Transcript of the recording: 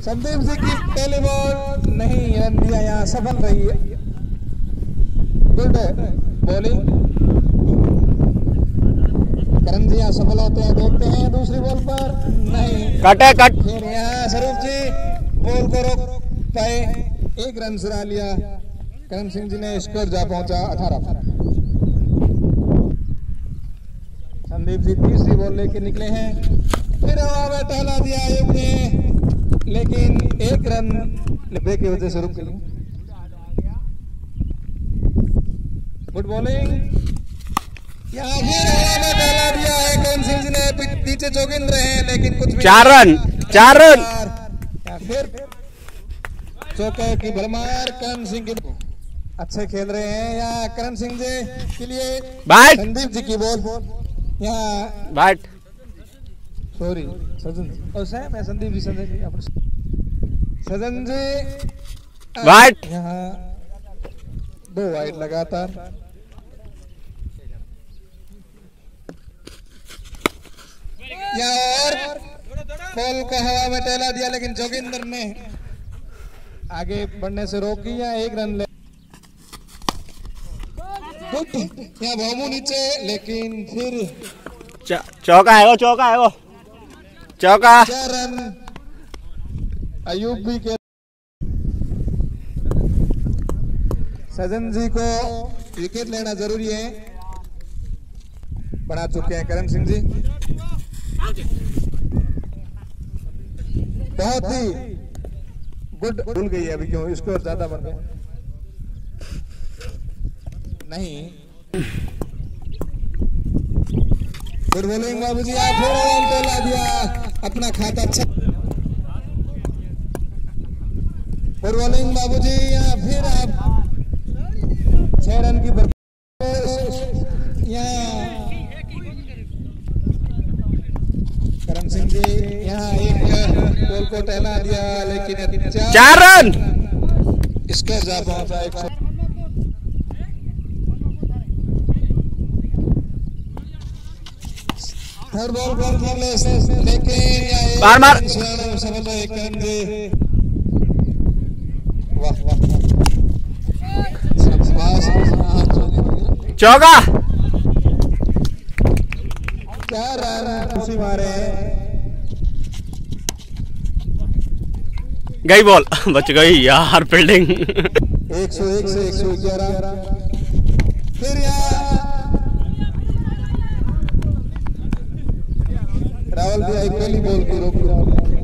संदीप जी की पहली बॉल नहीं रन दिया यहाँ सफल रही है। Good bowling. करण जी यहाँ सफल होते हैं देखते हैं दूसरी बॉल पर। नहीं। कट है कट। फिर यहाँ स्वरूप जी बॉल को रोक पाए एक रन सुरा लिया। करण सिंह जी ने स्कोर जा पहुँचा अठारह संदीप जी तीसरी बॉल लेके निकले हैं। फिर हवा में टहला दिया आयुब ने। लेकिन एक रन लिपे की वजह से रुक गई गुड बॉलिंग दिया है करण ने पीछे रहे हैं लेकिन कुछ चार रन चार रन। फिर चौके की भरमार करण सिंह की अच्छे खेल रहे हैं। यहाँ करण सिंह जी के लिए बैट संदीप जी की बॉल। यहाँ बैट सॉरी सजन जी और सैम है संदीप जी संदीप जी सजन जी वाइट। यहाँ दो वाइट लगातार। यहाँ और बॉल को हवा में टहला दिया लेकिन जोगिंदर ने आगे बढ़ने से रोक दिया एक रन ले। गुड यहाँ भोमू नीचे लेकिन फिर चौका है वो चौका है वो। चौका। चार रन। अयूब भी के सजन जी को विकेट लेना ज़रूरी है। बना चुके हैं करण सिंह जी। बहुत ही गुड भूल गई है अभी क्यों? स्कोर ज़्यादा बन गया। नहीं। गुड बॉलिंग बाबू जी आप ला दिया। अपना खाता अच्छा गुड बॉलिंग बाबू जी यहाँ फिर आप छह रन की यहाँ करण सिंह जी यहाँ एक बॉल को टहला दिया लेकिन चार चार रन! स्कोर जा पहुँचा एक सौ थर्ड बॉल पर खेले से लेके या एक मार, मार। स्वर्ण सफल रहे करण जी वाह वाह शाबाश, हाथ जोड़ने लगे। चौका क्या रन खुशी मारे गई बॉल। बच गई यार फील्डिंग एक सौ एक से एक सौ ग्यारह। फिर भी आई पहली बॉल की रोक।